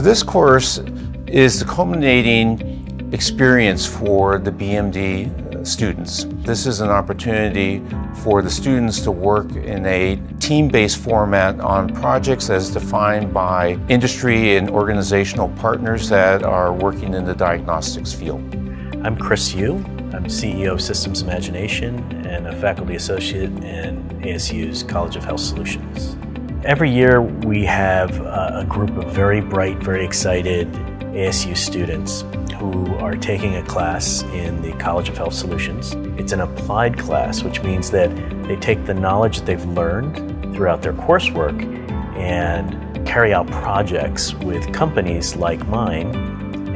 So this course is the culminating experience for the BMD students. This is an opportunity for the students to work in a team-based format on projects as defined by industry and organizational partners that are working in the diagnostics field. I'm Chris Yoo. I'm CEO of Systems Imagination and a faculty associate in ASU's College of Health Solutions. Every year we have uh, a group of very bright, very excited ASU students who are taking a class in the College of Health Solutions. It's an applied class, which means that they take the knowledge that they've learned throughout their coursework and carry out projects with companies like mine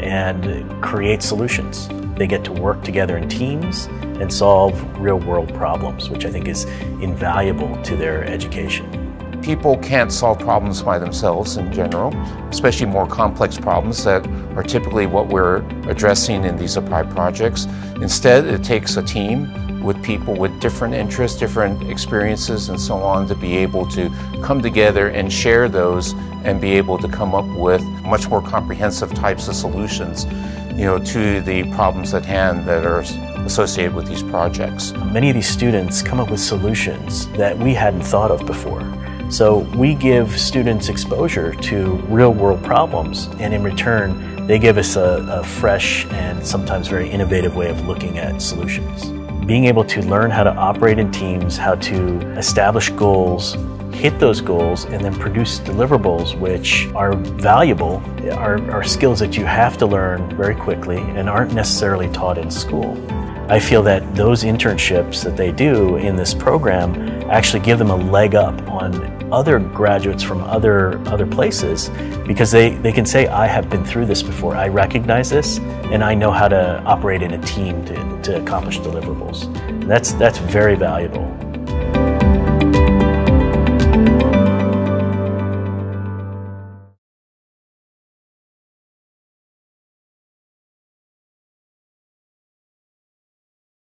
and create solutions. They get to work together in teams and solve real world problems, which I think is invaluable to their education. People can't solve problems by themselves in general, especially more complex problems that are typically what we're addressing in these applied projects. Instead, it takes a team with people with different interests, different experiences, and so on to be able to come together and share those and be able to come up with much more comprehensive types of solutions you know, to the problems at hand that are associated with these projects. Many of these students come up with solutions that we hadn't thought of before. So we give students exposure to real world problems, and in return, they give us a, a, fresh and sometimes very innovative way of looking at solutions. Being able to learn how to operate in teams, how to establish goals, hit those goals, and then produce deliverables which are valuable are, are skills that you have to learn very quickly and aren't necessarily taught in school. I feel that those internships that they do in this program actually give them a leg up on other graduates from other other places because they, they can say, I have been through this before. I recognize this and I know how to operate in a team to, to accomplish deliverables. That's that's very valuable.